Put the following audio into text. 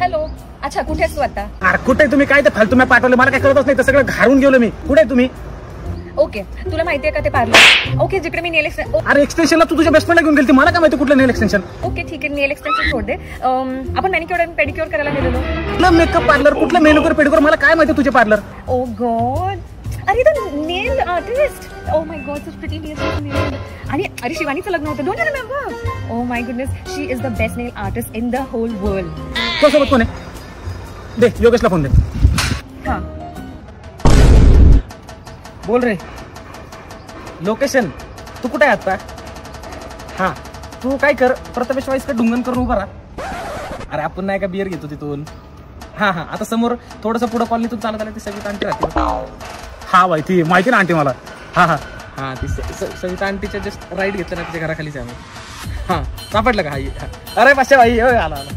Hello. अच्छा कुठे तू आता? अरे कुठे तुम्ही? काय ते फालतू मी पाठवले? मला काय कळतच नाही. ते सगळं घालून गेलो मी. कुठे तुम्ही? ओके तुला माहितीये का ते पार्लर? ओके जिकडे मी नेल अरे एक्सटेन्शनला तू तुझ्या बेस्ट फ्रेंडला घेऊन गेली मला काय माहिती कुठलं नेल एक्सटेन्शन ओके ठीक आहे. नेल एक्सटेन्शन सोड दे. अम, आपण मॅनिक्युअर आणि पेडिक्युअर करायला गेलेलो. कुठलं मेकअप पार्लर कुठलं मेनुकर पेडुकर मला काय माहिती तुझे पार्लर ओ गॉड. अरे the nail artist oh my God such pretty nail आणि अरे शिवानीचं लग्न होतं. Don't remember oh my goodness she is the best nail artist in the whole world तो सोबत कोण आहे? दे योगेशला फोन दे. हां. बोल रे. लोकेशन तू कुठे आहे आता? हा. तू काय कर प्रथमेश वाईस का डुंगण करून उभा राहा? अरे आपण नाही का बिअर घेतो तिथून? हा हा. आता समोर थोडंसं पुढं कॉलनीतून चालत आलं ती सविता आंटी राहते. हा बाई ती माहिती ना आंटी मला? हा हा. हा ती सविता आंटीच्या जस्ट राईट घेतलं ना तिच्या घराखालीच आहे आम्ही. हा सापडलं का? हा. अरे पाचशे भाई आला आला.